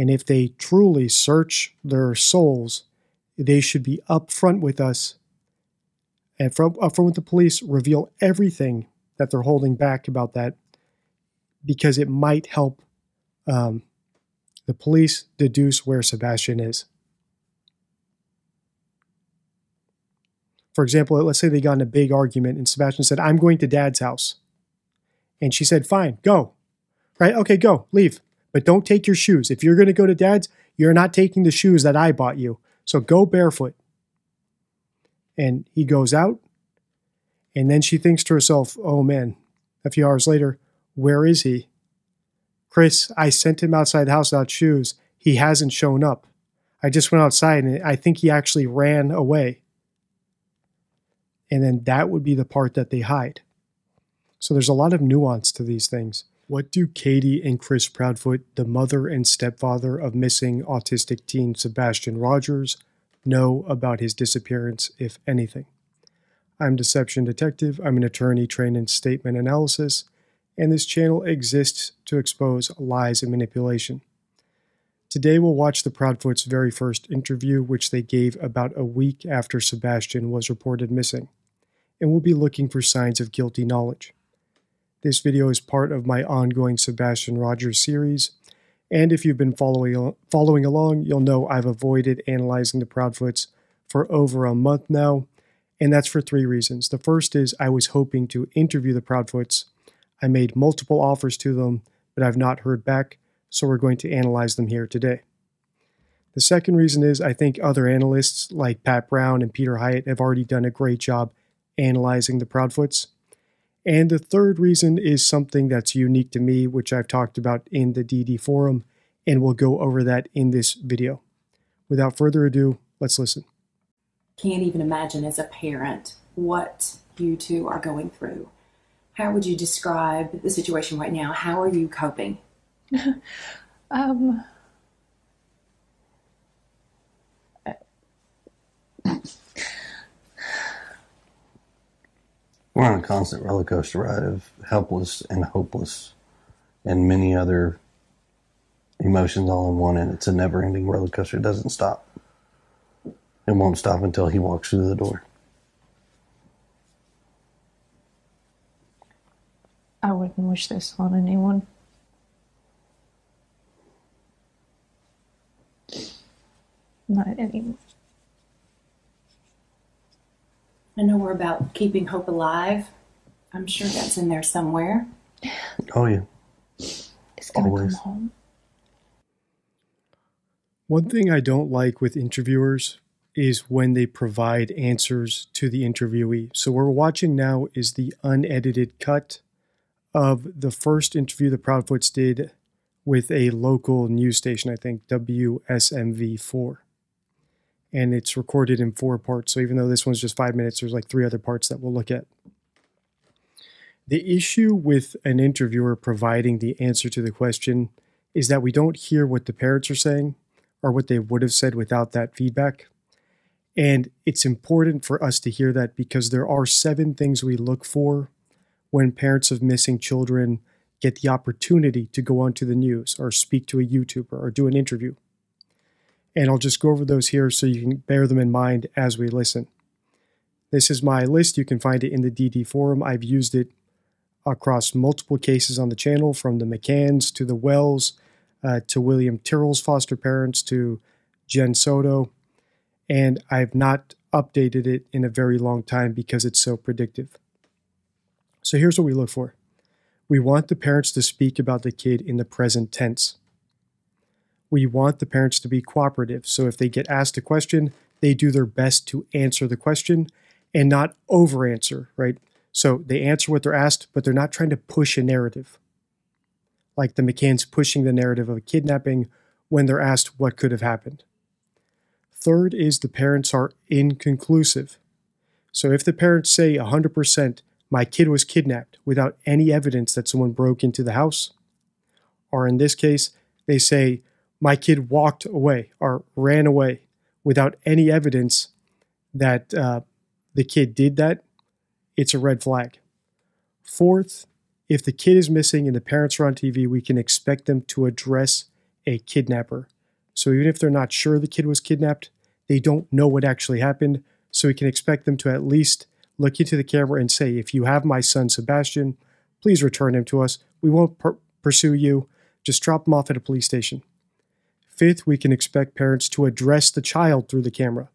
And if they truly search their souls, they should be upfront with us and from upfront with the police, reveal everything that they're holding back about that because it might help um, the police deduce where Sebastian is. For example, let's say they got in a big argument and Sebastian said, I'm going to dad's house. And she said, Fine, go. Right? Okay, go, leave. But don't take your shoes. If you're going to go to dad's, you're not taking the shoes that I bought you. So go barefoot. And he goes out. And then she thinks to herself, Oh man, a few hours later, where is he? Chris, I sent him outside the house without shoes. He hasn't shown up. I just went outside and I think he actually ran away. And then that would be the part that they hide. So there's a lot of nuance to these things. What do Katie and Chris Proudfoot, the mother and stepfather of missing autistic teen Sebastian Rogers, know about his disappearance, if anything? I'm Deception Detective. I'm an attorney trained in statement analysis, and this channel exists to expose lies and manipulation. Today, we'll watch the Proudfoots' very first interview, which they gave about a week after Sebastian was reported missing, and we'll be looking for signs of guilty knowledge. This video is part of my ongoing Sebastian Rogers series, and if you've been following, following along, you'll know I've avoided analyzing the Proudfoots for over a month now, and that's for three reasons. The first is I was hoping to interview the Proudfoots. I made multiple offers to them, but I've not heard back, so we're going to analyze them here today. The second reason is I think other analysts like Pat Brown and Peter Hyatt have already done a great job analyzing the Proudfoots. And the third reason is something that's unique to me, which I've talked about in the DD forum, and we'll go over that in this video. Without further ado, let's listen. Can't even imagine as a parent what you two are going through. How would you describe the situation right now? How are you coping? um, We're on a constant roller coaster ride of helpless and hopeless and many other emotions all in one, and it's a never ending roller coaster. It doesn't stop. It won't stop until he walks through the door. I wouldn't wish this on anyone. Not anyone. I know we're about keeping hope alive. I'm sure that's in there somewhere. Oh, yeah. It's gonna Always. come home. One thing I don't like with interviewers is when they provide answers to the interviewee. So, what we're watching now is the unedited cut of the first interview the Proudfoots did with a local news station, I think WSMV4. And it's recorded in four parts. So, even though this one's just five minutes, there's like three other parts that we'll look at. The issue with an interviewer providing the answer to the question is that we don't hear what the parents are saying or what they would have said without that feedback. And it's important for us to hear that because there are seven things we look for when parents of missing children get the opportunity to go onto the news or speak to a YouTuber or do an interview. And I'll just go over those here so you can bear them in mind as we listen. This is my list. You can find it in the DD forum. I've used it across multiple cases on the channel from the McCanns to the Wells uh, to William Tyrrell's foster parents to Jen Soto. And I've not updated it in a very long time because it's so predictive. So here's what we look for we want the parents to speak about the kid in the present tense. We want the parents to be cooperative. So if they get asked a question, they do their best to answer the question and not over answer, right? So they answer what they're asked, but they're not trying to push a narrative. Like the McCanns pushing the narrative of a kidnapping when they're asked what could have happened. Third is the parents are inconclusive. So if the parents say 100%, my kid was kidnapped without any evidence that someone broke into the house, or in this case, they say, my kid walked away or ran away without any evidence that uh, the kid did that, it's a red flag. Fourth, if the kid is missing and the parents are on TV, we can expect them to address a kidnapper. So even if they're not sure the kid was kidnapped, they don't know what actually happened. So we can expect them to at least look into the camera and say, if you have my son Sebastian, please return him to us. We won't per- pursue you. Just drop him off at a police station. Fifth, we can expect parents to address the child through the camera.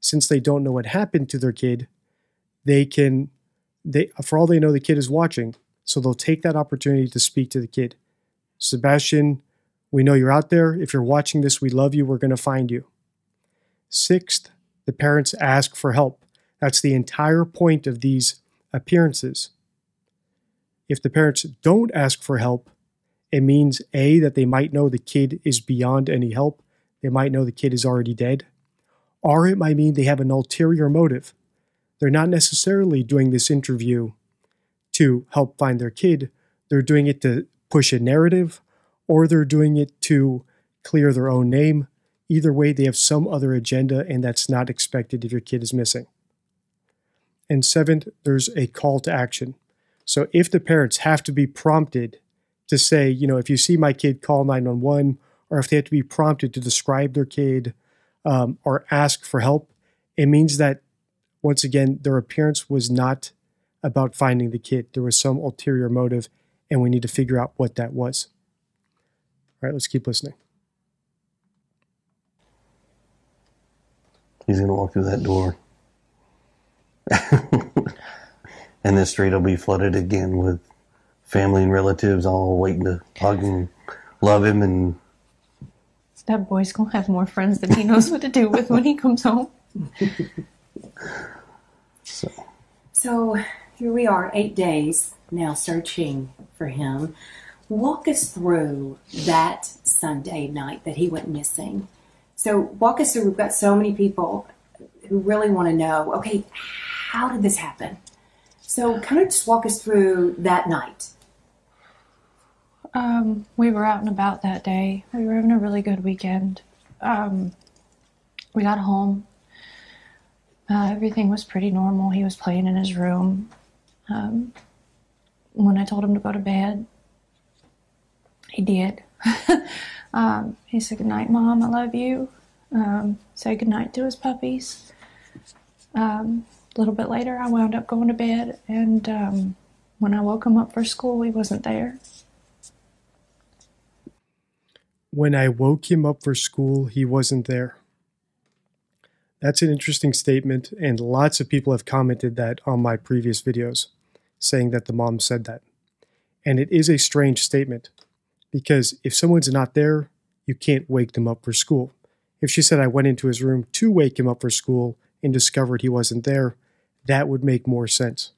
Since they don't know what happened to their kid, they can they for all they know the kid is watching, so they'll take that opportunity to speak to the kid. Sebastian, we know you're out there. If you're watching this, we love you. We're going to find you. Sixth, the parents ask for help. That's the entire point of these appearances. If the parents don't ask for help, it means A, that they might know the kid is beyond any help. They might know the kid is already dead. Or it might mean they have an ulterior motive. They're not necessarily doing this interview to help find their kid, they're doing it to push a narrative, or they're doing it to clear their own name. Either way, they have some other agenda, and that's not expected if your kid is missing. And seventh, there's a call to action. So if the parents have to be prompted to say, you know, if you see my kid, call 911, or if they have to be prompted to describe their kid um, or ask for help, it means that, once again, their appearance was not about finding the kid. There was some ulterior motive, and we need to figure out what that was. All right, let's keep listening. He's going to walk through that door. and the street will be flooded again with family and relatives all waiting to hug and love him and That boy's gonna have more friends than he knows what to do with when he comes home. so So here we are, eight days now searching for him. Walk us through that Sunday night that he went missing. So walk us through. We've got so many people who really want to know. Okay, how did this happen? So kind of just walk us through that night. Um, we were out and about that day. We were having a really good weekend. Um, we got home. Uh, everything was pretty normal. He was playing in his room. Um, when I told him to go to bed, he did. um, he said, Good night, Mom. I love you. Um, said good night to his puppies. Um, a little bit later, I wound up going to bed, and um, when I woke him up for school, he wasn't there. When I woke him up for school, he wasn't there. That's an interesting statement, and lots of people have commented that on my previous videos, saying that the mom said that. And it is a strange statement because if someone's not there, you can't wake them up for school. If she said, I went into his room to wake him up for school and discovered he wasn't there, that would make more sense.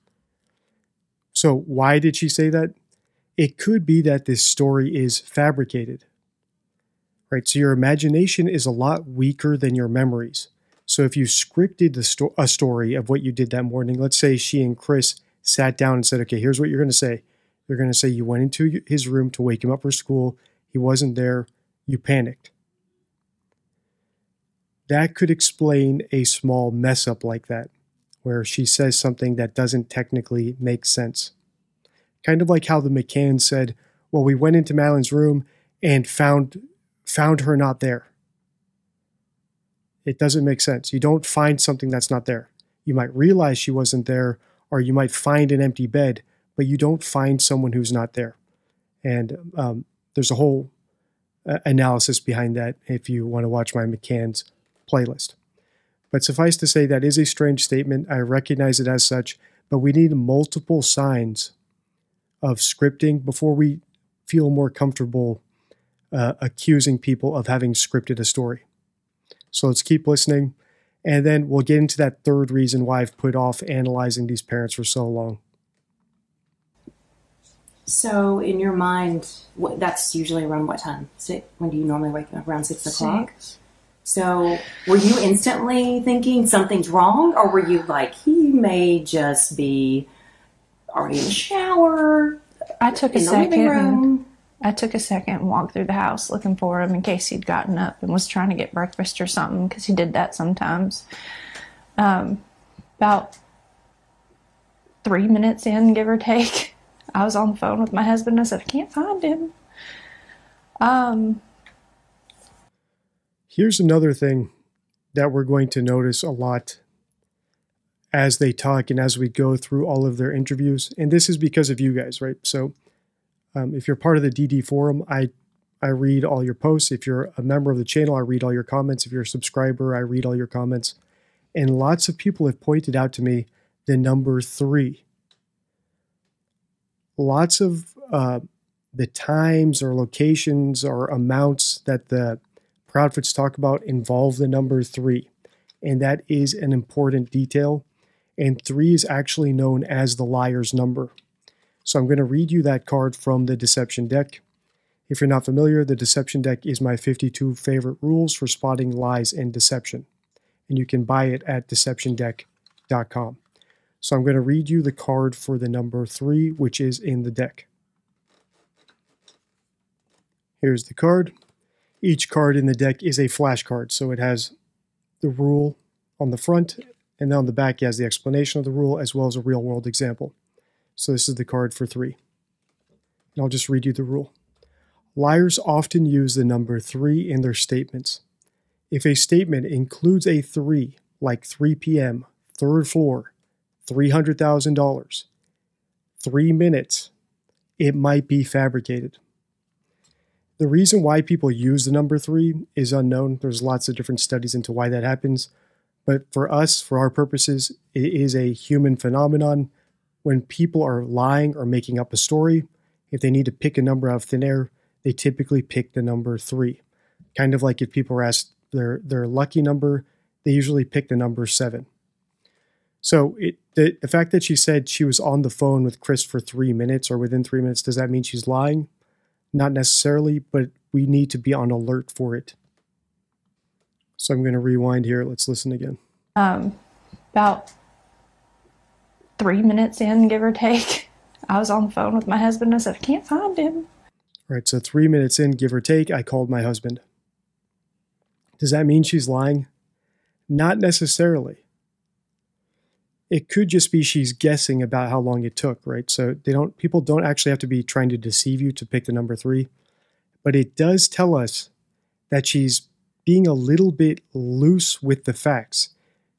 So, why did she say that? It could be that this story is fabricated. Right? So, your imagination is a lot weaker than your memories. So, if you scripted the sto- a story of what you did that morning, let's say she and Chris sat down and said, Okay, here's what you're going to say. You're going to say you went into his room to wake him up for school. He wasn't there. You panicked. That could explain a small mess up like that, where she says something that doesn't technically make sense. Kind of like how the McCann said, Well, we went into Madeleine's room and found found her not there. It doesn't make sense. You don't find something that's not there. You might realize she wasn't there, or you might find an empty bed, but you don't find someone who's not there. And um, there's a whole uh, analysis behind that if you want to watch my McCann's playlist. But suffice to say, that is a strange statement. I recognize it as such, but we need multiple signs of scripting before we feel more comfortable uh, accusing people of having scripted a story. So let's keep listening, and then we'll get into that third reason why I've put off analyzing these parents for so long. So in your mind, what, that's usually around what time? Six, when do you normally wake up? Around six o'clock? Six. So were you instantly thinking something's wrong, or were you like he may just be already in the shower I took a in the living second. I took a second and walked through the house looking for him in case he'd gotten up and was trying to get breakfast or something because he did that sometimes. Um, about three minutes in, give or take, I was on the phone with my husband. I said, I can't find him. Um, Here's another thing that we're going to notice a lot as they talk and as we go through all of their interviews. And this is because of you guys, right? So um, if you're part of the DD forum, I I read all your posts. If you're a member of the channel, I read all your comments. If you're a subscriber, I read all your comments. And lots of people have pointed out to me the number three. Lots of uh, the times or locations or amounts that the Proudfoots talk about involve the number three. And that is an important detail. And three is actually known as the liar's number. So I'm going to read you that card from the deception deck. If you're not familiar, the deception deck is my 52 favorite rules for spotting lies and deception. And you can buy it at deceptiondeck.com. So I'm going to read you the card for the number three, which is in the deck. Here's the card. Each card in the deck is a flashcard, so it has the rule on the front, and then on the back, it has the explanation of the rule as well as a real world example. So this is the card for three. And I'll just read you the rule. Liars often use the number three in their statements. If a statement includes a three, like 3 p.m., third floor, $300,000, three minutes, it might be fabricated. The reason why people use the number three is unknown. There's lots of different studies into why that happens. But for us, for our purposes, it is a human phenomenon. When people are lying or making up a story, if they need to pick a number out of thin air, they typically pick the number three. Kind of like if people are asked their, their lucky number, they usually pick the number seven. So it, the, the fact that she said she was on the phone with Chris for three minutes or within three minutes, does that mean she's lying? Not necessarily, but we need to be on alert for it. So I'm going to rewind here. Let's listen again. Um, about three minutes in, give or take, I was on the phone with my husband. I said, I can't find him. Right, so three minutes in, give or take, I called my husband. Does that mean she's lying? Not necessarily. It could just be she's guessing about how long it took, right? So they don't people don't actually have to be trying to deceive you to pick the number 3, but it does tell us that she's being a little bit loose with the facts.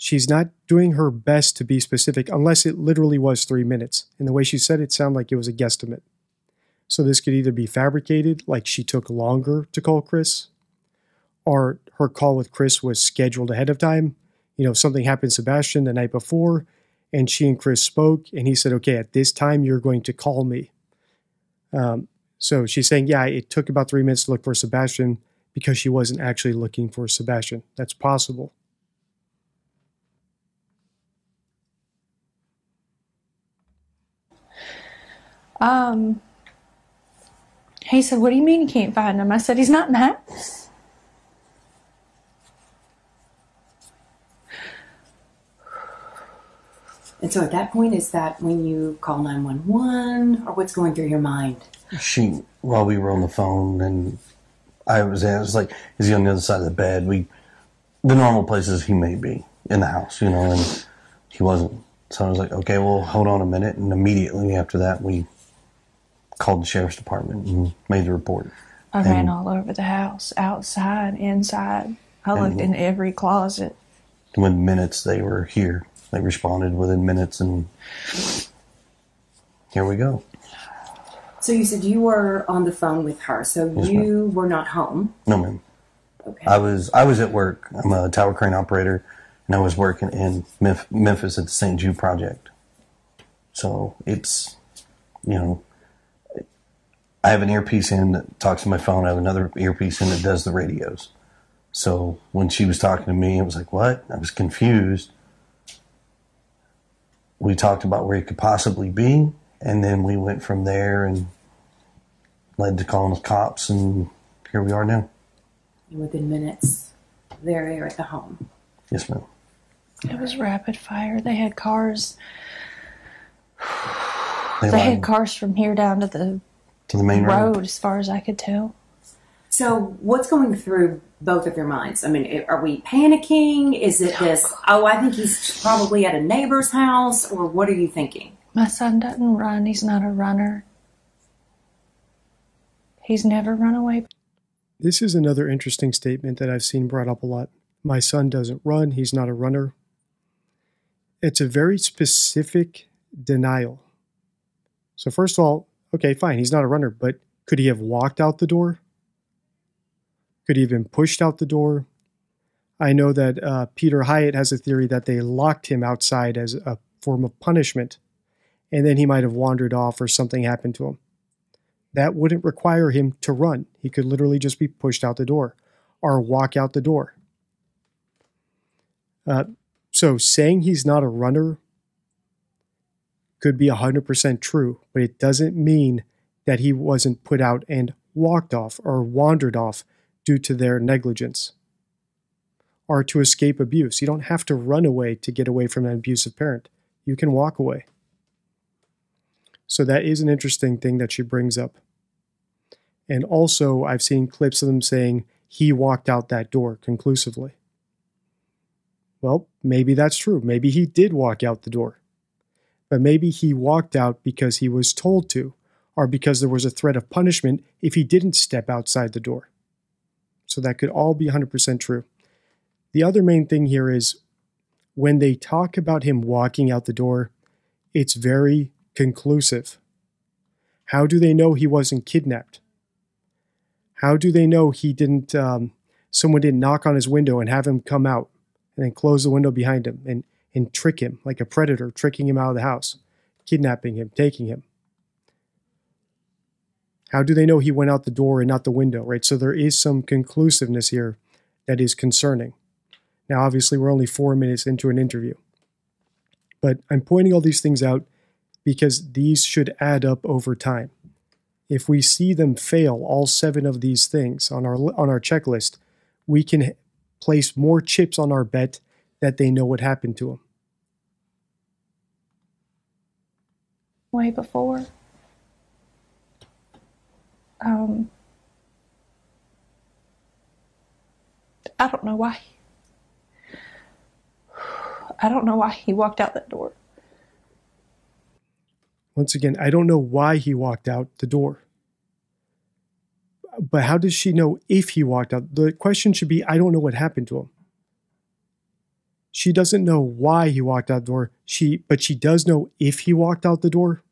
She's not doing her best to be specific unless it literally was 3 minutes. And the way she said it sounded like it was a guesstimate. So this could either be fabricated, like she took longer to call Chris, or her call with Chris was scheduled ahead of time. You know, something happened Sebastian the night before, and she and Chris spoke, and he said, "Okay, at this time you're going to call me." Um, so she's saying, "Yeah, it took about three minutes to look for Sebastian because she wasn't actually looking for Sebastian. That's possible." Um, he said, What do you mean you can't find him? I said, He's not in the house. And so at that point, is that when you call 911 or what's going through your mind? She, while we were on the phone, and I was, I was like, is he on the other side of the bed? We, the normal places he may be in the house, you know, and he wasn't. So I was like, okay, well, hold on a minute. And immediately after that, we called the sheriff's department and made the report. I And- ran all over the house, outside, inside. I looked in every closet. Within minutes, they were here. They responded within minutes, and here we go. So you said you were on the phone with her, so Yes, you were not home. No, ma'am. Okay. I was I was at work. I'm a tower crane operator, and I was working in Memf- Memphis at the St. Jude project. So it's, you know, I have an earpiece in that talks to my phone. I have another earpiece in that does the radios. So when she was talking to me, it was like, what? I was confused. We talked about where he could possibly be, and then we went from there and led to calling the cops, and here we are now. And within minutes, there they are at the home. Yes, ma'am. It was rapid fire. They had cars. They They had cars from here down to the to the main road. road, as far as I could tell. So what's going through both of your minds? I mean, are we panicking? Is it oh, this, oh, I think he's probably at a neighbor's house, or what are you thinking? My son doesn't run. He's not a runner. He's never run away. This is another interesting statement that I've seen brought up a lot. My son doesn't run, he's not a runner. It's a very specific denial. So, first of all, okay, fine, he's not a runner, but could he have walked out the door? Could he have been pushed out the door? I know that uh, Peter Hyatt has a theory that they locked him outside as a form of punishment, and then he might have wandered off or something happened to him. That wouldn't require him to run. He could literally just be pushed out the door or walk out the door. Uh, so saying he's not a runner could be 100% true, but it doesn't mean that he wasn't put out and walked off or wandered off due to their negligence or to escape abuse. You don't have to run away to get away from an abusive parent. You can walk away. So that is an interesting thing that she brings up. And also, I've seen clips of them saying he walked out that door conclusively. Well, maybe that's true. Maybe he did walk out the door. But maybe he walked out because he was told to, or because there was a threat of punishment if he didn't step outside the door. So that could all be 100% true. The other main thing here is when they talk about him walking out the door, it's very conclusive. How do they know he wasn't kidnapped? How do they know he didn't, um, someone didn't knock on his window and have him come out and then close the window behind him and, and trick him like a predator, tricking him out of the house, kidnapping him, taking him? How do they know he went out the door and not the window, right? So there is some conclusiveness here that is concerning. Now, obviously, we're only four minutes into an interview. But I'm pointing all these things out because these should add up over time. If we see them fail all seven of these things on our on our checklist, we can place more chips on our bet that they know what happened to them. Way before. Um, I don't know why. I don't know why he walked out that door. Once again, I don't know why he walked out the door. But how does she know if he walked out? The question should be I don't know what happened to him. She doesn't know why he walked out the door. She but she does know if he walked out the door.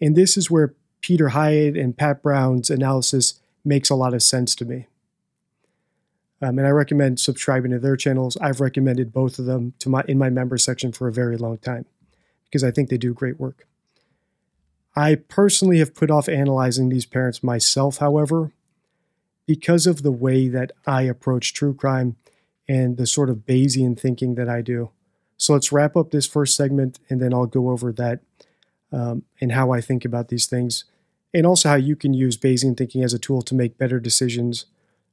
And this is where Peter Hyatt and Pat Brown's analysis makes a lot of sense to me. Um, and I recommend subscribing to their channels. I've recommended both of them to my in my member section for a very long time because I think they do great work. I personally have put off analyzing these parents myself, however, because of the way that I approach true crime and the sort of Bayesian thinking that I do. So let's wrap up this first segment and then I'll go over that um, and how I think about these things, and also how you can use Bayesian thinking as a tool to make better decisions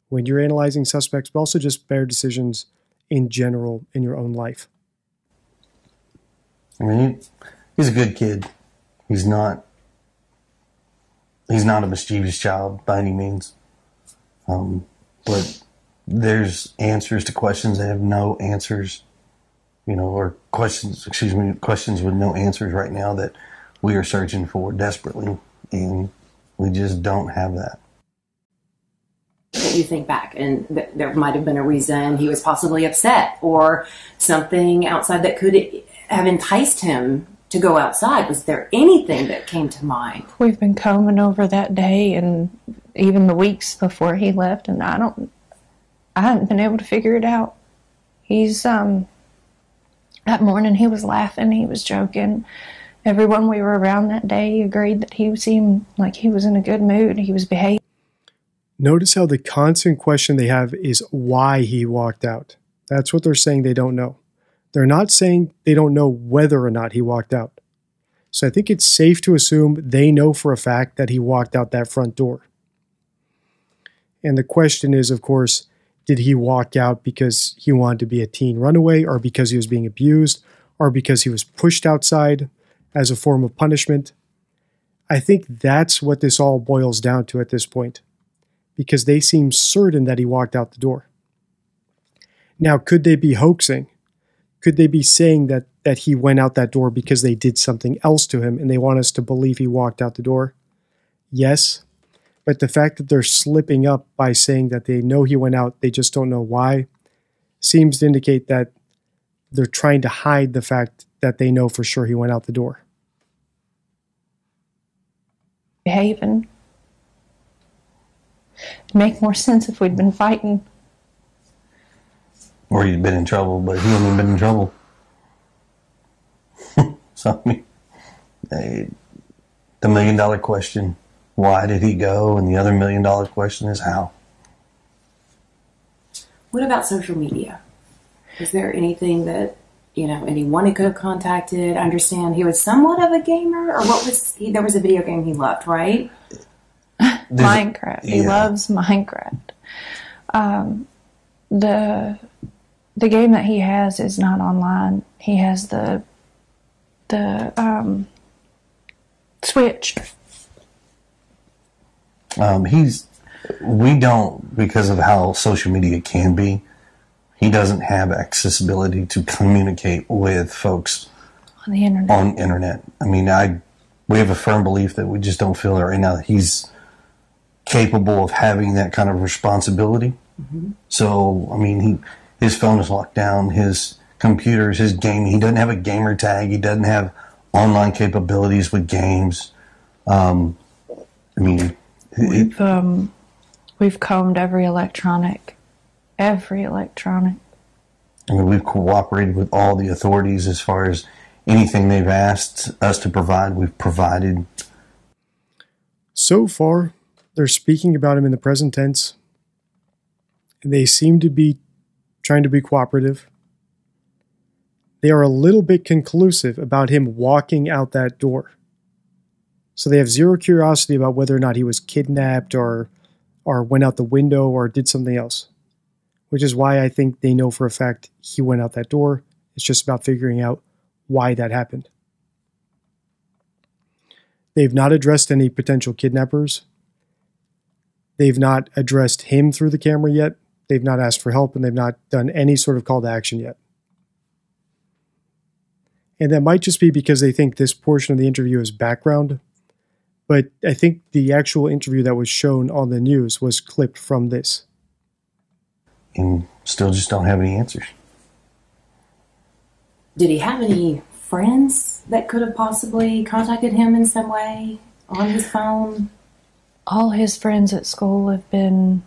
when you're analyzing suspects, but also just better decisions in general in your own life. I mean, he's a good kid. He's not. He's not a mischievous child by any means. Um, but there's answers to questions that have no answers, you know, or questions, excuse me, questions with no answers right now that we are searching for desperately. And we just don't have that you think back and th- there might have been a reason he was possibly upset or something outside that could have enticed him to go outside. Was there anything that came to mind? We've been combing over that day and even the weeks before he left, and I don't, I haven't been able to figure it out. He's, um, that morning he was laughing, he was joking. Everyone we were around that day agreed that he seemed like he was in a good mood. He was behaving. Notice how the constant question they have is why he walked out. That's what they're saying they don't know. They're not saying they don't know whether or not he walked out. So I think it's safe to assume they know for a fact that he walked out that front door. And the question is, of course, did he walk out because he wanted to be a teen runaway or because he was being abused or because he was pushed outside as a form of punishment? I think that's what this all boils down to at this point because they seem certain that he walked out the door. Now, could they be hoaxing? Could they be saying that, that he went out that door because they did something else to him and they want us to believe he walked out the door? Yes, But the fact that they're slipping up by saying that they know he went out, they just don't know why, seems to indicate that they're trying to hide the fact that they know for sure he went out the door. Behaving. It'd make more sense if we'd been fighting. Or he'd been in trouble, but he hadn't been in trouble. so, I mean, the million dollar question why did he go? And the other million dollar question is how. What about social media? Is there anything that you know anyone he could have contacted? I understand he was somewhat of a gamer, or what was he? There was a video game he loved, right? There's- Minecraft. He loves Minecraft. Um, the the game that he has is not online. He has the the um, Switch. Um, he's we don't because of how social media can be. He doesn't have accessibility to communicate with folks on the internet. on internet. I mean, I we have a firm belief that we just don't feel that right now that he's capable of having that kind of responsibility. So, I mean, he his phone is locked down, his computers, his game. He doesn't have a gamer tag. He doesn't have online capabilities with games. Um, I mean, We've um, we've combed every electronic, every electronic. I mean, we've cooperated with all the authorities as far as anything they've asked us to provide. We've provided. So far, they're speaking about him in the present tense. They seem to be trying to be cooperative. They are a little bit conclusive about him walking out that door. So they have zero curiosity about whether or not he was kidnapped or or went out the window or did something else. Which is why I think they know for a fact he went out that door. It's just about figuring out why that happened. They've not addressed any potential kidnappers. They've not addressed him through the camera yet. They've not asked for help and they've not done any sort of call to action yet. And that might just be because they think this portion of the interview is background. But I think the actual interview that was shown on the news was clipped from this. and still just don't have any answers. Did he have any friends that could have possibly contacted him in some way on his phone? All his friends at school have been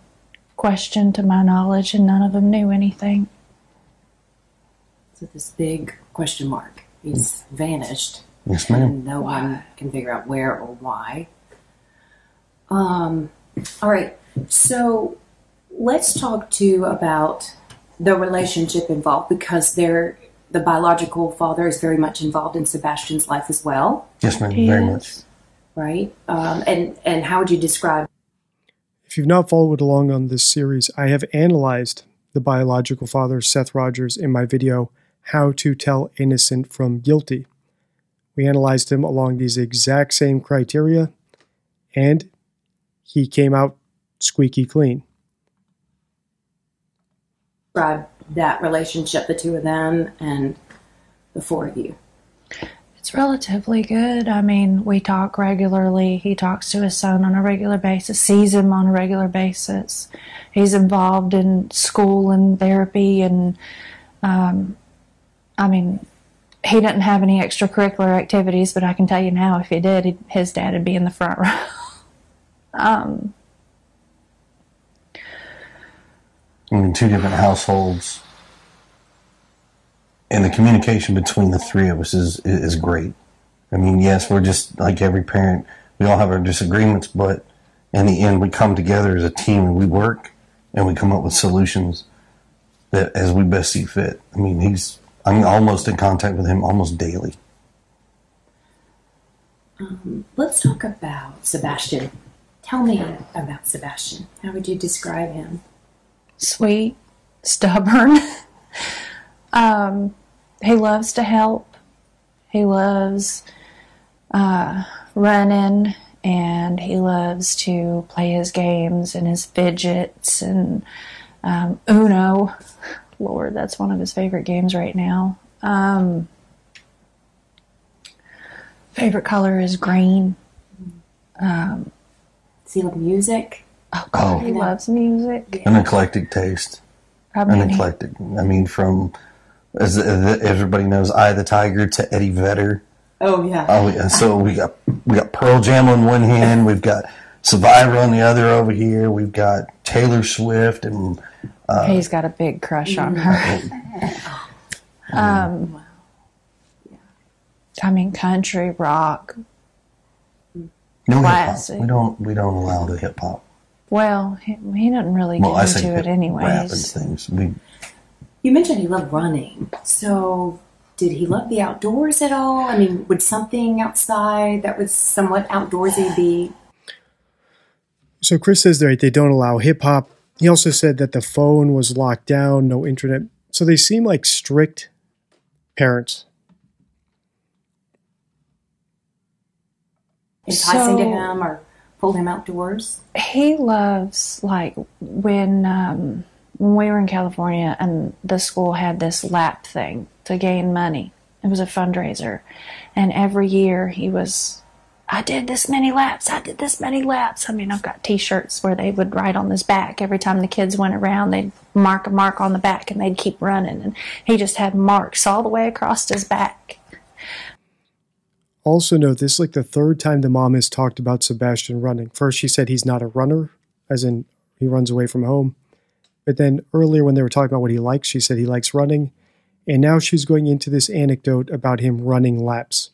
questioned to my knowledge, and none of them knew anything. So this big question mark. He's vanished. Yes, ma'am. and no one can figure out where or why. Um, all right, so let's talk too about the relationship involved because they're the biological father is very much involved in Sebastian's life as well, Yes, ma'am. He Very much. right? Um, and and how would you describe? If you've not followed along on this series, I have analyzed the biological father, Seth Rogers, in my video, How to Tell Innocent from Guilty. We analyzed him along these exact same criteria, and he came out squeaky clean. describe that relationship, the two of them, and the four of you. It's relatively good. I mean, we talk regularly. He talks to his son on a regular basis, sees him on a regular basis. He's involved in school and therapy, and um, I mean, he doesn't have any extracurricular activities, but I can tell you now, if he did, he'd, his dad would be in the front row. um, I mean, two different households, and the communication between the three of us is is great. I mean, yes, we're just like every parent. We all have our disagreements, but in the end, we come together as a team and we work and we come up with solutions that as we best see fit. I mean, he's I'm almost in contact with him almost daily. Let's talk about Sebastian. Tell me about Sebastian. How would you describe him? sweet, stubborn. um, he loves to help. He loves uh, running, and he loves to play his games and his fidgets and um, Uno. Lord, that's one of his favorite games right now. Um, favorite color is green. Does he love music? Oh, God, Oh. he loves music. An eclectic taste. Probably An eclectic. I mean, from as as everybody knows, Eye of the Tiger to Eddie Vedder. Oh yeah. Oh, yeah. So we got we got Pearl Jam on one hand, we've got Survivor on the other over here. We've got Taylor Swift and He's got a big crush on her. um, I mean, country, rock. no hip. Classic. We don't we don't allow the hip hop. Well, he, he doesn't really Well, I get say into it anyway. rap and things. We You mentioned he loved running. So did he love the outdoors at all? I mean, would something outside that was somewhat outdoorsy be So Chris says that they don't allow hip hop. He also said that the phone was locked down, no internet. So they seem like strict parents. enticing to him or pulled him outdoors? He loves like when um, when we were in California and the school had this lap thing to gain money. It was a fundraiser, and every year he was. I did this many laps. I did this many laps. I mean, I've got T-shirts where they would write on his back every time the kids went around. They'd mark a mark on the back, and they'd keep running. And he just had marks all the way across his back. Also, note this is like the third time the mom has talked about Sebastian running. First, she said he's not a runner, as in he runs away from home. But then earlier, when they were talking about what he likes, she said he likes running. And now she's going into this anecdote about him running laps.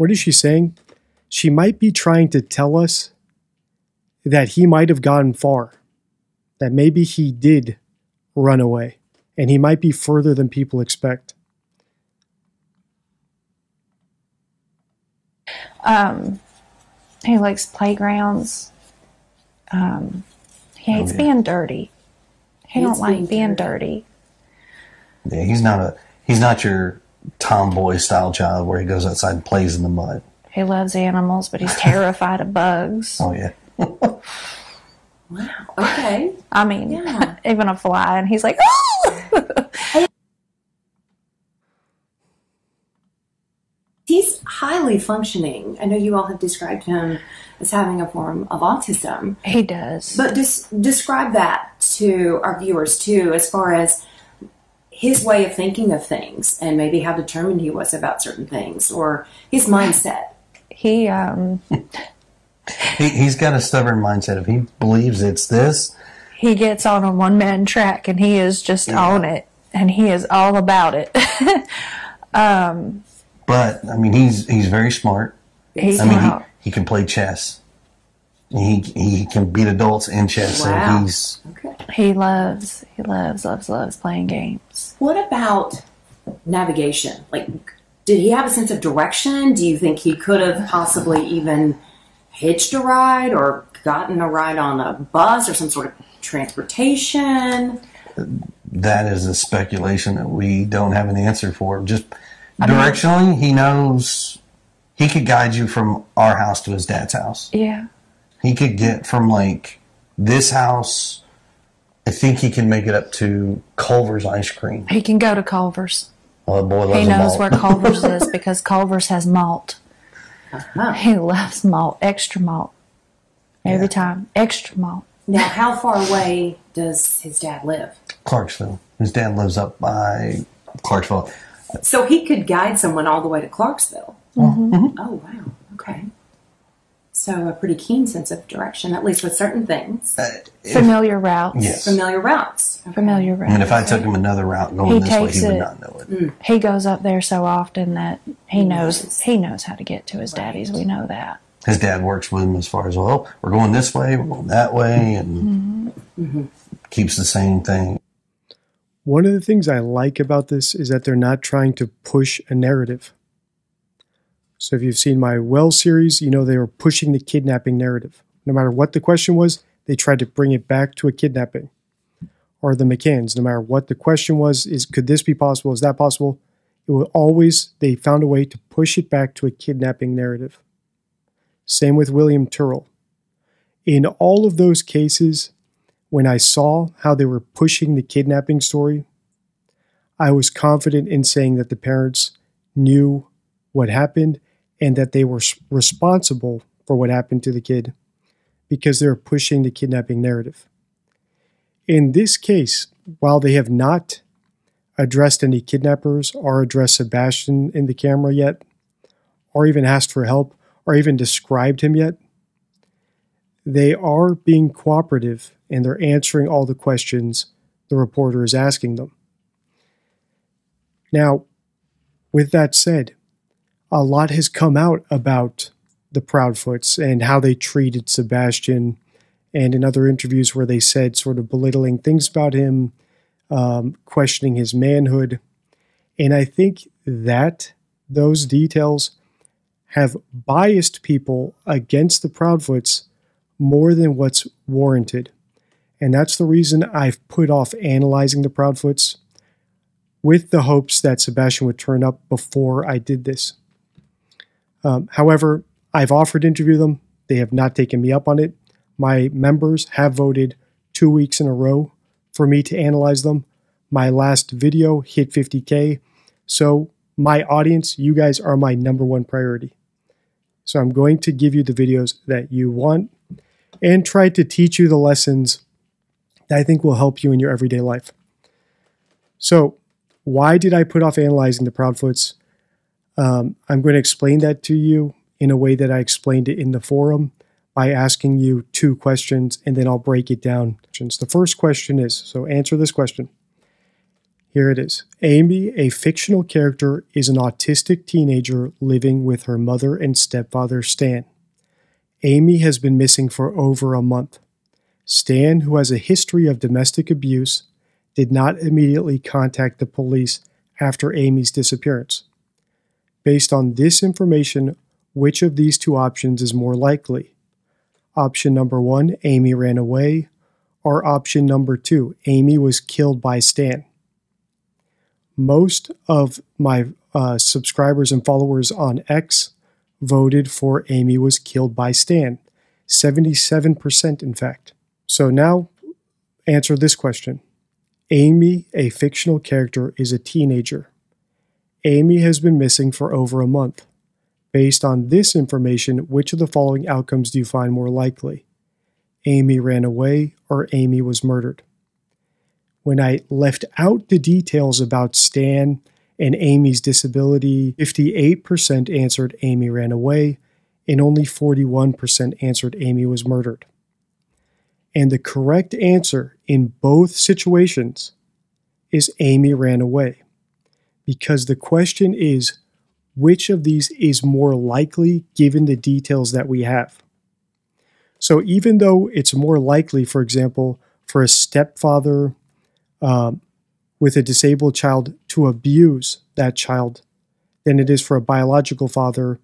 What is she saying? She might be trying to tell us that he might have gone far, that maybe he did run away, and he might be further than people expect. Um, he likes playgrounds. Um, he hates yeah. being dirty. He Hates don't like being being dirty. dirty. yeah, he's not a he's not your tomboy style child where he goes outside and plays in the mud. He loves animals, but he's terrified of bugs. Oh yeah. Wow. Okay. I mean, Yeah. even a fly, and he's like, "Oh!" He's highly functioning. I know you all have described him as having a form of autism. he does. But just describe that to our viewers too, as far as his way of thinking of things and maybe how determined he was about certain things or his mindset. he, um, He he's got a stubborn mindset. If he believes it's this, he gets on a one man track, and he is just on it, and he is all about it. but I mean he's he's very smart. he's I mean he, he can play chess. He he can beat adults in chess. Wow. So he's Okay. he loves, he loves, loves, loves playing games. What about navigation? Like, did he have a sense of direction? Do you think he could have possibly even hitched a ride or gotten a ride on a bus or some sort of transportation? that is a speculation that we don't have an answer for. Just directionally, he knows he could guide you from our house to his dad's house. Yeah. He could get from like this house. I think he can make it up to Culver's ice cream. He can go to Culver's. Oh, boy loves He knows malt. where Culver's is because Culver's has malt. Uh-huh. He loves malt, extra malt. Every Yeah. time, extra malt. Now, how far away does his dad live? Clarksville. His dad lives up by Clarksville. So he could guide someone all the way to Clarksville. Mm-hmm. Oh, wow. Okay. So a pretty keen sense of direction, at least with certain things. Uh, Familiar routes. Yes. Familiar routes. Okay. Familiar routes. And if I took him another route going He this way, takes he would it- not know it. Mm. He goes up there so often that he knows Nice. he knows how to get to his daddy's. We know that. His dad works with him as far as well. We're going this way, we're going that way, and mm-hmm. Mm-hmm. keeps the same thing. One of the things I like about this is that they're not trying to push a narrative. So if you've seen my Well series, you know they were pushing the kidnapping narrative. No matter what the question was, they tried to bring it back to a kidnapping. Or the McCanns, no matter what the question was, is could this be possible? Is that possible? It will always they found a way to push it back to a kidnapping narrative. Same with William Tyrrell. In all of those cases, when I saw how they were pushing the kidnapping story, I was confident in saying that the parents knew what happened and that they were responsible for what happened to the kid. because they're pushing the kidnapping narrative. In this case, while they have not addressed any kidnappers or addressed Sebastian in the camera yet, or even asked for help, or even described him yet, they are being cooperative and they're answering all the questions the reporter is asking them. Now, with that said, a lot has come out about the Proudfoots and how they treated Sebastian, and in other interviews where they said sort of belittling things about him, um, questioning his manhood. And I think that those details have biased people against the Proudfoots more than what's warranted. And that's the reason I've put off analyzing the Proudfoots with the hopes that Sebastian would turn up before I did this. Um, however, I've offered to interview them. They have not taken me up on it. My members have voted two weeks in a row for me to analyze them. My last video hit 50K. So, my audience, you guys are my number one priority. So, I'm going to give you the videos that you want and try to teach you the lessons that I think will help you in your everyday life. So, why did I put off analyzing the Proudfoots? Um, I'm going to explain that to you in a way that I explained it in the forum by asking you two questions and then I'll break it down. The first question is so answer this question. Here it is Amy, a fictional character, is an autistic teenager living with her mother and stepfather, Stan. Amy has been missing for over a month. Stan, who has a history of domestic abuse, did not immediately contact the police after Amy's disappearance. Based on this information, which of these two options is more likely? Option number one, Amy ran away, or option number two, Amy was killed by Stan. Most of my uh, subscribers and followers on X voted for Amy was killed by Stan. 77%, in fact. So now answer this question Amy, a fictional character, is a teenager. Amy has been missing for over a month. Based on this information, which of the following outcomes do you find more likely? Amy ran away or Amy was murdered? When I left out the details about Stan and Amy's disability, 58% answered Amy ran away, and only 41% answered Amy was murdered. And the correct answer in both situations is Amy ran away. Because the question is which of these is more likely given the details that we have? So even though it's more likely, for example, for a stepfather um, with a disabled child to abuse that child than it is for a biological father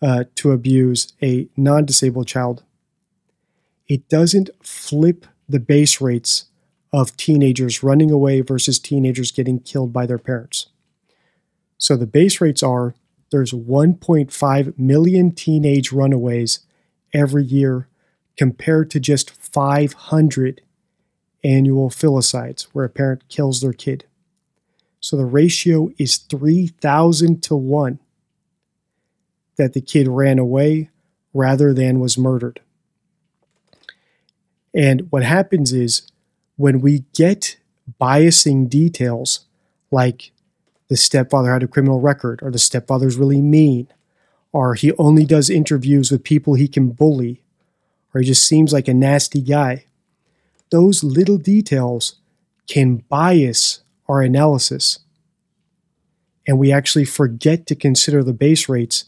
uh, to abuse a non disabled child. It doesn't flip the base rates of teenagers running away versus teenagers getting killed by their parents. So the base rates are there's 1.5 million teenage runaways every year compared to just 500 annual filicides where a parent kills their kid. So the ratio is 3,000 to 1 that the kid ran away rather than was murdered. And what happens is when we get biasing details like the stepfather had a criminal record or the stepfather's really mean or he only does interviews with people he can bully or he just seems like a nasty guy those little details can bias our analysis. And we actually forget to consider the base rates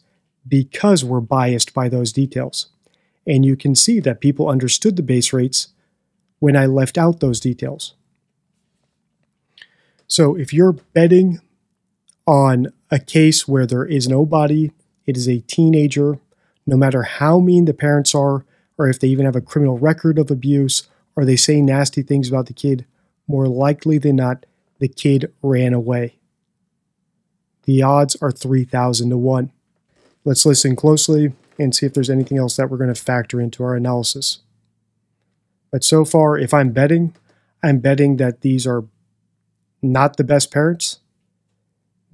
because we're biased by those details. And you can see that people understood the base rates when I left out those details. So if you're betting on a case where there is no body, it is a teenager, no matter how mean the parents are, or if they even have a criminal record of abuse, or they say nasty things about the kid, more likely than not, the kid ran away. The odds are 3,000 to 1. Let's listen closely and see if there's anything else that we're going to factor into our analysis. But so far, if I'm betting, I'm betting that these are not the best parents.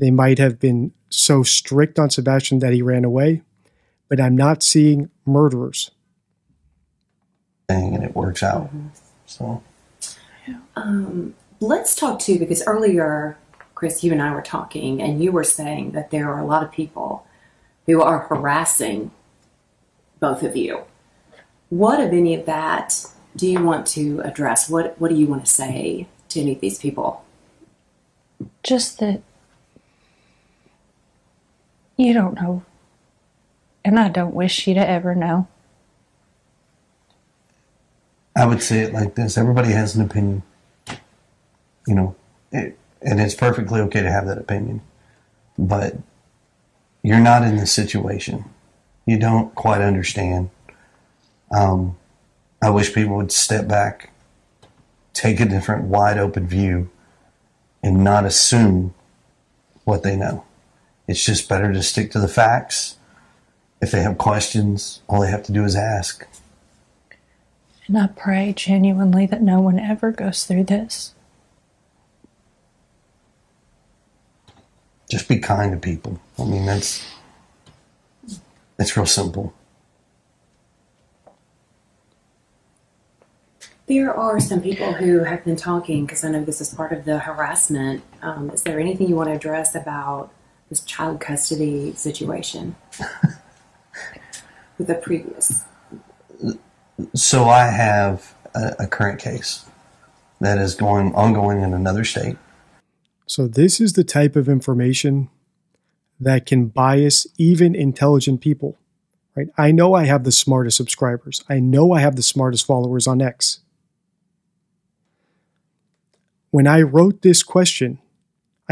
They might have been so strict on Sebastian that he ran away, but I'm not seeing murderers. thing and it works out. So Um, let's talk too, because earlier, Chris, you and I were talking, and you were saying that there are a lot of people who are harassing both of you. What of any of that do you want to address? What What do you want to say to any of these people? Just that you don't know. And I don't wish you to ever know. I would say it like this: everybody has an opinion, you know, it, and it's perfectly okay to have that opinion. But you're not in this situation. You don't quite understand. Um, I wish people would step back, take a different, wide open view, and not assume what they know. It's just better to stick to the facts. If they have questions, all they have to do is ask. And I pray genuinely that no one ever goes through this. just be kind to people. I mean, that's it's real simple. There are some people who have been talking because I know this is part of the harassment. Um, is there anything you want to address about this child custody situation with the previous? So I have a, a current case that is going ongoing in another state. So, this is the type of information that can bias even intelligent people, right? I know I have the smartest subscribers. I know I have the smartest followers on X. When I wrote this question,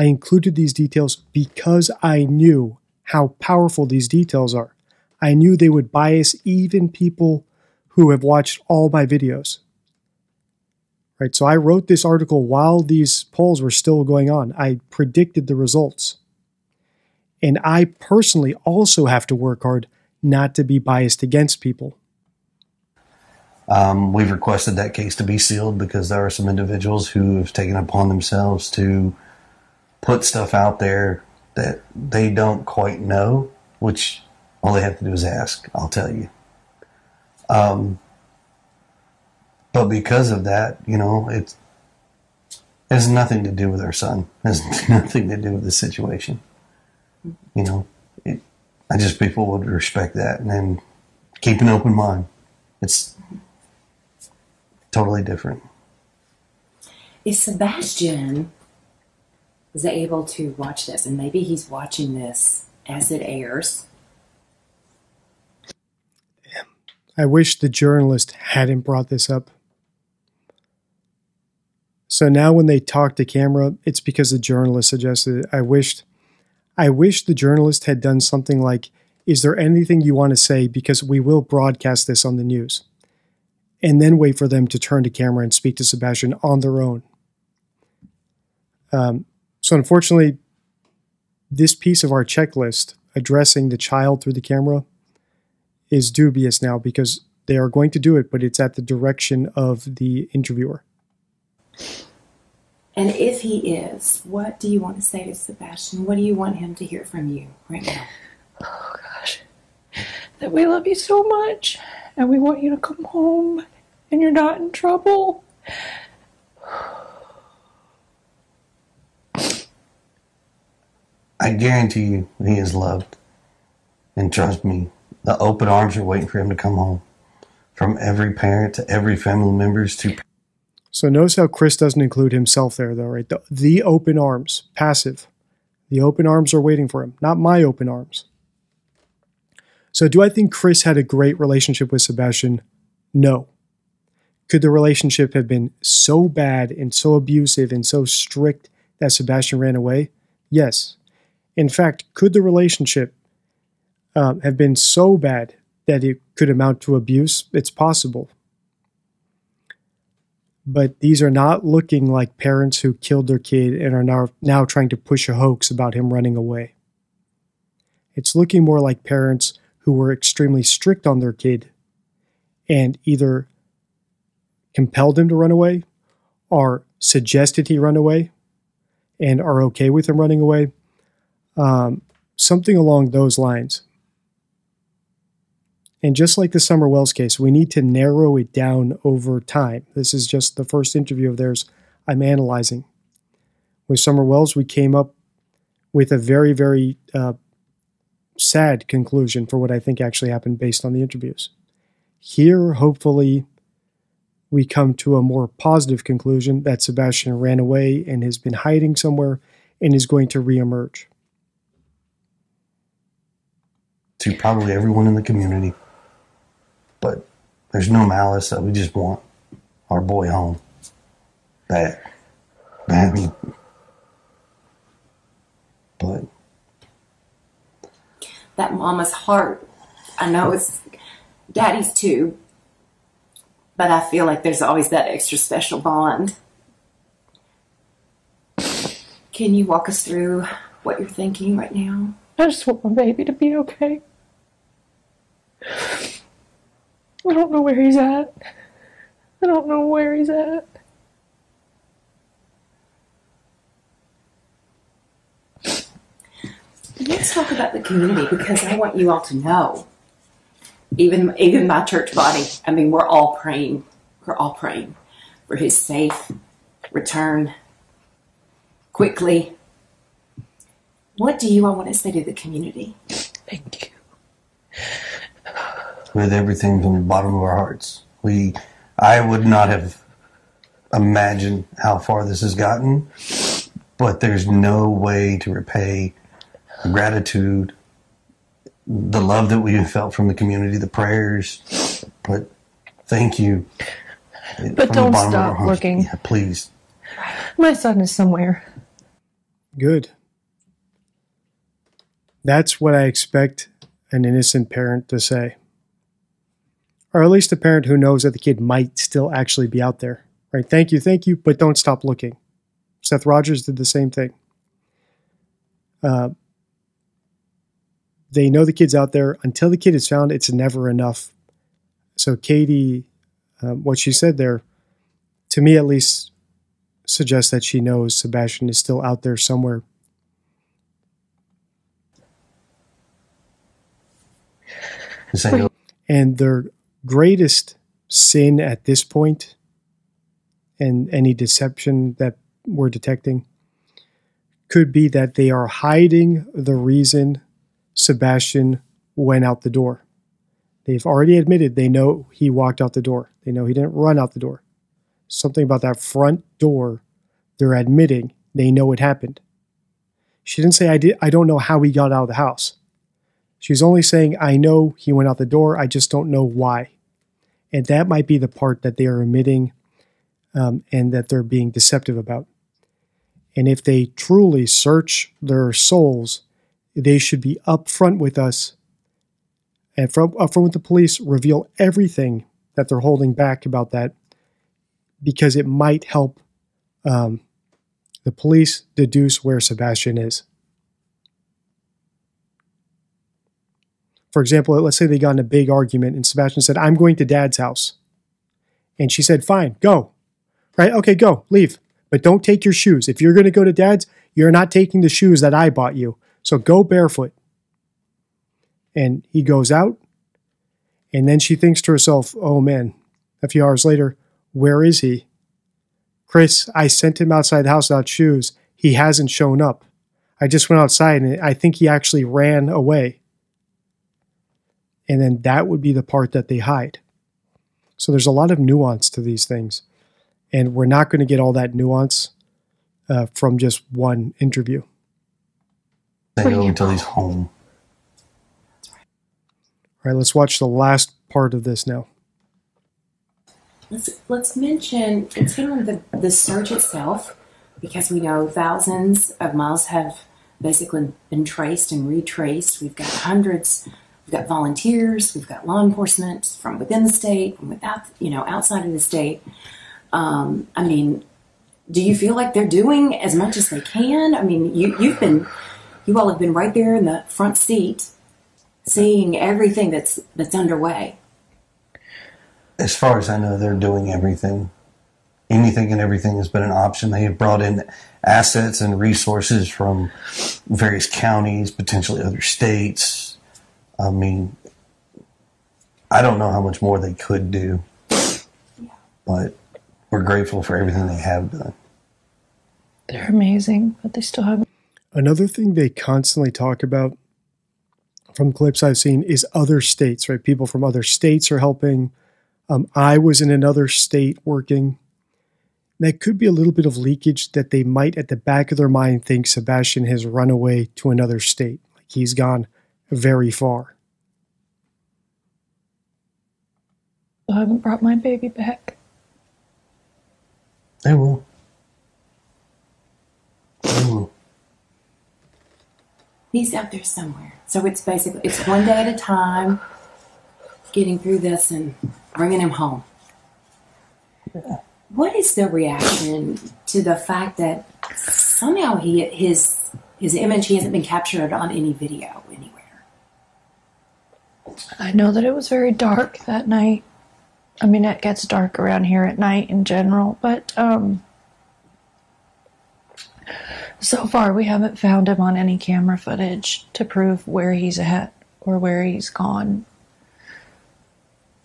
I included these details because I knew how powerful these details are. I knew they would bias even people who have watched all my videos. Right, so I wrote this article while these polls were still going on. I predicted the results. And I personally also have to work hard not to be biased against people. Um, we've requested that case to be sealed because there are some individuals who have taken upon themselves to put stuff out there that they don't quite know, which all they have to do is ask. I'll tell you. Um, but because of that, you know, it has nothing to do with our son. It has nothing to do with the situation. You know, it, I just people would respect that and then keep an open mind. It's totally different. If Sebastian is able to watch this, and maybe he's watching this as it airs, I wish the journalist hadn't brought this up. So now when they talk to camera, it's because the journalist suggested it. I wished I wish the journalist had done something like, is there anything you want to say? Because we will broadcast this on the news. And then wait for them to turn to camera and speak to Sebastian on their own. Um, so unfortunately, this piece of our checklist addressing the child through the camera is dubious now because they are going to do it, but it's at the direction of the interviewer. and if he is, what do you want to say to Sebastian? What do you want him to hear from you right now? Oh gosh. That we love you so much and we want you to come home and you're not in trouble. I guarantee you he is loved. And trust me, the open arms are waiting for him to come home. From every parent to every family members to So notice how Chris doesn't include himself there, though, right? The, the open arms, passive. The open arms are waiting for him, not my open arms. So do I think Chris had a great relationship with Sebastian? No. Could the relationship have been so bad and so abusive and so strict that Sebastian ran away? Yes. In fact, could the relationship uh, have been so bad that it could amount to abuse? It's possible. But these are not looking like parents who killed their kid and are now, now trying to push a hoax about him running away. It's looking more like parents who were extremely strict on their kid and either compelled him to run away or suggested he run away and are okay with him running away. Um, something along those lines. And just like the Summer Wells case, we need to narrow it down over time. This is just the first interview of theirs I'm analyzing. With Summer Wells, we came up with a very, very uh, sad conclusion for what I think actually happened based on the interviews. Here, hopefully, we come to a more positive conclusion that Sebastian ran away and has been hiding somewhere and is going to reemerge. To probably everyone in the community. But there's no malice that we just want our boy home. Bad. Bad. But that mama's heart. I know it's daddy's too, but I feel like there's always that extra special bond. Can you walk us through what you're thinking right now? I just want my baby to be okay. I don't know where he's at. I don't know where he's at. Let's talk about the community because I want you all to know. Even even my church body. I mean, we're all praying. We're all praying for his safe return quickly. What do you all want to say to the community? Thank you. With everything from the bottom of our hearts. We I would not have imagined how far this has gotten, but there's no way to repay gratitude, the love that we felt from the community, the prayers. But thank you. But don't stop looking. Yeah, please. My son is somewhere. Good. That's what I expect an innocent parent to say. Or at least a parent who knows that the kid might still actually be out there. Right? Thank you, thank you, but don't stop looking. Seth Rogers did the same thing. Uh, they know the kid's out there. Until the kid is found, it's never enough. So, Katie, um, what she said there, to me at least, suggests that she knows Sebastian is still out there somewhere. And their greatest sin at this point, and any deception that we're detecting, could be that they are hiding the reason Sebastian went out the door. They've already admitted they know he walked out the door. They know he didn't run out the door. Something about that front door, they're admitting they know it happened. She didn't say I did I don't know how he got out of the house. She's only saying I know he went out the door, I just don't know why. And that might be the part that they are omitting um, and that they're being deceptive about. And if they truly search their souls they should be upfront with us and from upfront with the police, reveal everything that they're holding back about that, because it might help um, the police deduce where Sebastian is. For example, let's say they got in a big argument and Sebastian said, I'm going to dad's house. And she said, Fine, go. Right? Okay, go, leave. But don't take your shoes. If you're going to go to dad's, you're not taking the shoes that I bought you. So go barefoot. And he goes out. And then she thinks to herself, oh man, a few hours later, where is he? Chris, I sent him outside the house without shoes. He hasn't shown up. I just went outside and I think he actually ran away. And then that would be the part that they hide. So there's a lot of nuance to these things. And we're not going to get all that nuance uh, from just one interview until he's home. All right, let's watch the last part of this now. Let's let's mention it's been on the the search itself because we know thousands of miles have basically been traced and retraced. We've got hundreds. We've got volunteers. We've got law enforcement from within the state, from without you know outside of the state. Um, I mean, do you feel like they're doing as much as they can? I mean, you you've been you all have been right there in the front seat, seeing everything that's that's underway. As far as I know, they're doing everything. Anything and everything has been an option. They have brought in assets and resources from various counties, potentially other states. I mean, I don't know how much more they could do, but we're grateful for everything they have done. They're amazing, but they still have. Another thing they constantly talk about from clips I've seen is other states, right? People from other states are helping. Um, I was in another state working. That could be a little bit of leakage that they might, at the back of their mind, think Sebastian has run away to another state. Like he's gone very far. I haven't brought my baby back. They will. They will. He's out there somewhere. So it's basically it's one day at a time, getting through this and bringing him home. What is the reaction to the fact that somehow he his his image he hasn't been captured on any video anywhere? I know that it was very dark that night. I mean, it gets dark around here at night in general, but um, so far we haven't found him on any camera footage to prove where he's at or where he's gone.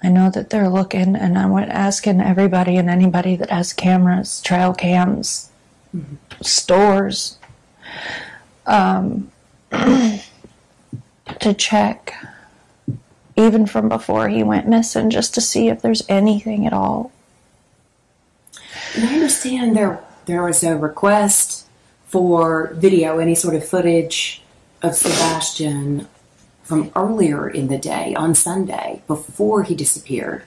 I know that they're looking, and I'm asking everybody and anybody that has cameras, trail cams, stores, um, to check even from before he went missing, just to see if there's anything at all. And I understand there there was a request for video, any sort of footage of Sebastian from earlier in the day on Sunday before he disappeared.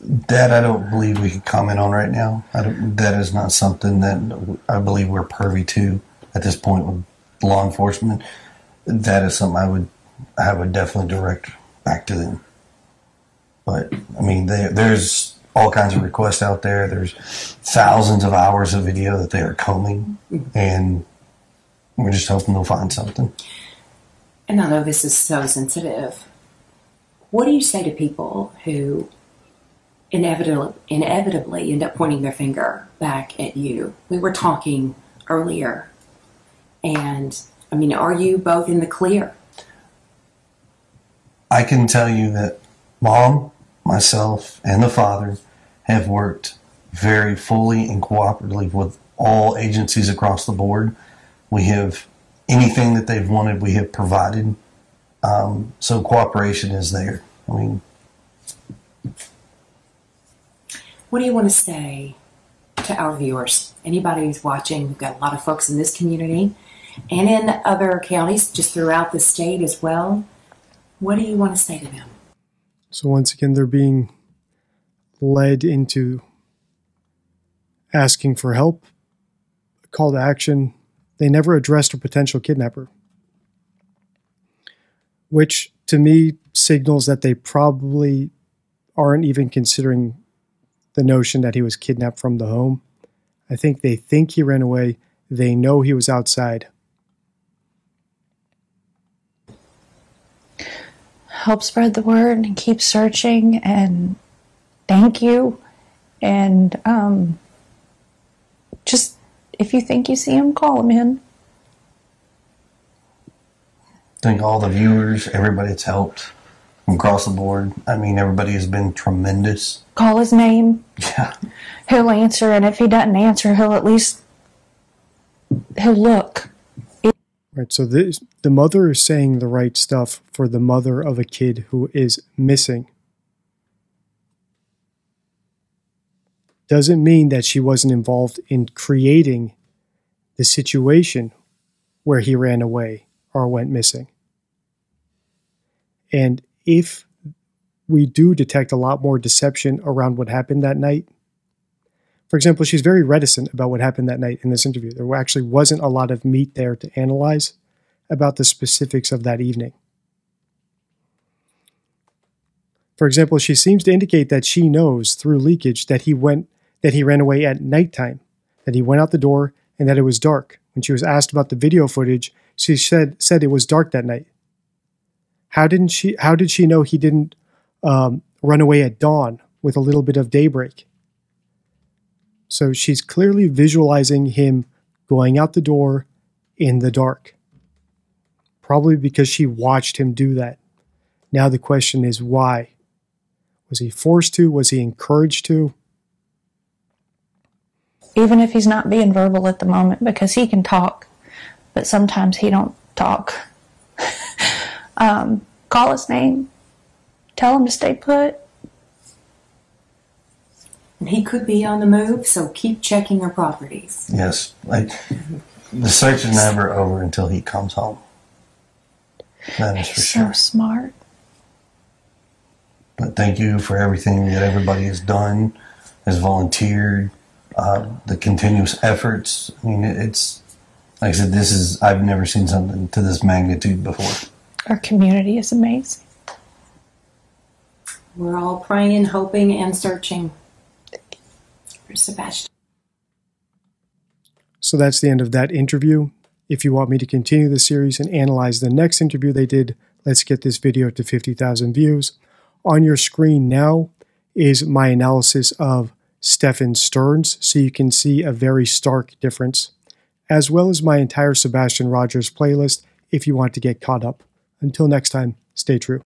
That I don't believe we can comment on right now. I don't, that is not something that I believe we're privy to at this point with law enforcement. That is something I would I would definitely direct back to them. But I mean, they, there's all kinds of requests out there. There's thousands of hours of video that they are combing, and we're just hoping they'll find something. And I know this is so sensitive. What do you say to people who inevitably, inevitably end up pointing their finger back at you? We were talking earlier, and I mean, are you both in the clear? I can tell you that mom, myself, and the father have worked very fully and cooperatively with all agencies across the board. We have anything that they've wanted, we have provided. Um, so cooperation is there. I mean, What do you want to say to our viewers? Anybody who's watching, we've got a lot of folks in this community and in other counties just throughout the state as well. What do you want to say to them? So once again, they're being led into asking for help, a call to action. They never addressed a potential kidnapper, which to me signals that they probably aren't even considering the notion that he was kidnapped from the home. I think they think he ran away. They know he was outside. Help spread the word and keep searching and thank you and um, just if you think you see him call him in thank all the viewers, everybody that's helped from across the board. I mean, everybody has been tremendous. call his name Yeah. he'll answer and if he doesn't answer he'll at least he'll look Right. So this, the mother is saying the right stuff for the mother of a kid who is missing. Doesn't mean that she wasn't involved in creating the situation where he ran away or went missing. And if we do detect a lot more deception around what happened that night, for example, she's very reticent about what happened that night in this interview. There actually wasn't a lot of meat there to analyze about the specifics of that evening. For example, she seems to indicate that she knows through leakage that he went that he ran away at nighttime, that he went out the door and that it was dark. When she was asked about the video footage, she said said it was dark that night. How didn't she how did she know he didn't um, run away at dawn with a little bit of daybreak? So she's clearly visualizing him going out the door in the dark. Probably because she watched him do that. Now the question is why? Was he forced to? Was he encouraged to? Even if he's not being verbal at the moment, because he can talk, but sometimes he don't talk. um, call his name, tell him to stay put. And he could be on the move, so keep checking your properties. Yes, like the search is never over until he comes home. That is for sure. so smart. But thank you for everything that everybody has done, has volunteered, uh, the continuous efforts. I mean, it's like I said, this is I've never seen something to this magnitude before. Our community is amazing. We're all praying, hoping, and searching for Sebastian. So that's the end of that interview. If you want me to continue the series and analyze the next interview they did, let's get this video to 50,000 views. On your screen now is my analysis of Stefan Stearns, so you can see a very stark difference, as well as my entire Sebastian Rogers playlist if you want to get caught up. Until next time, stay true.